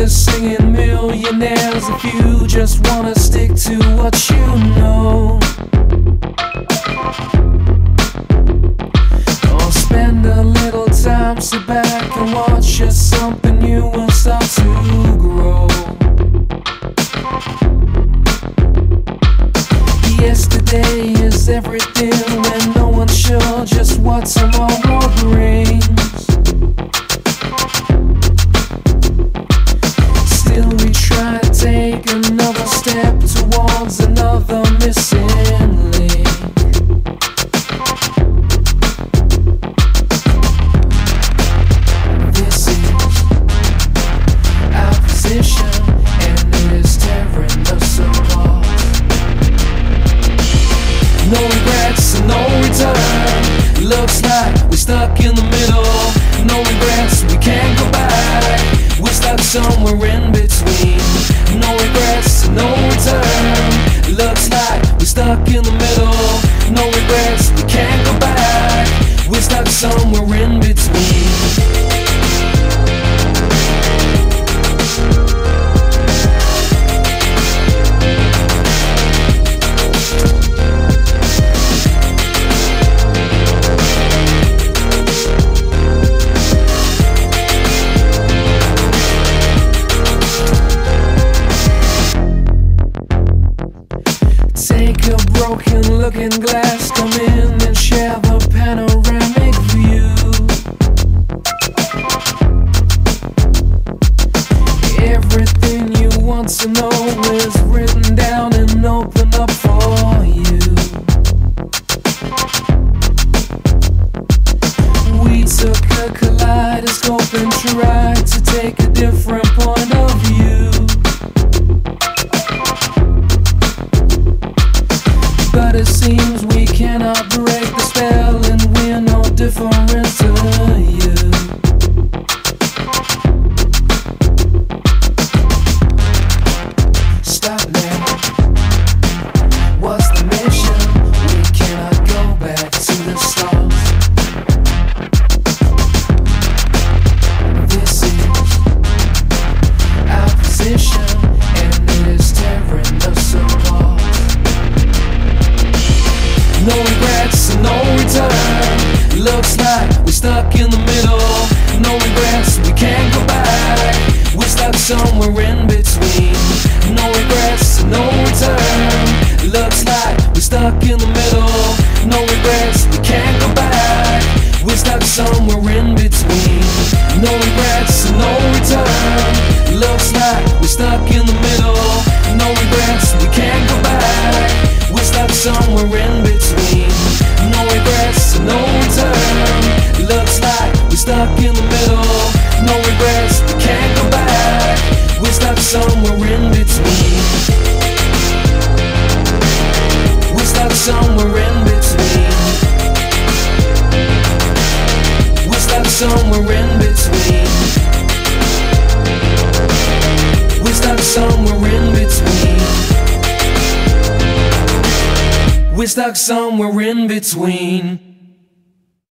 Cause if you just wanna stick to what you know, or spend a little time, sit back and watch just something new will start to grow. Yesterday is everything when no one's sure just what tomorrow brings. Stuck in the middle. No regrets, we can't go back. We're stuck somewhere in between. Seems we cannot break stuck in the middle. No regrets, we can't go back. We're stuck somewhere in between. No regrets no return. Looks like we're stuck in the middle. Stuck in the middle. No regrets, can't go back. We're stuck somewhere in between. We're stuck somewhere in between. We're stuck somewhere in between. We're stuck somewhere in between. We're stuck somewhere in between.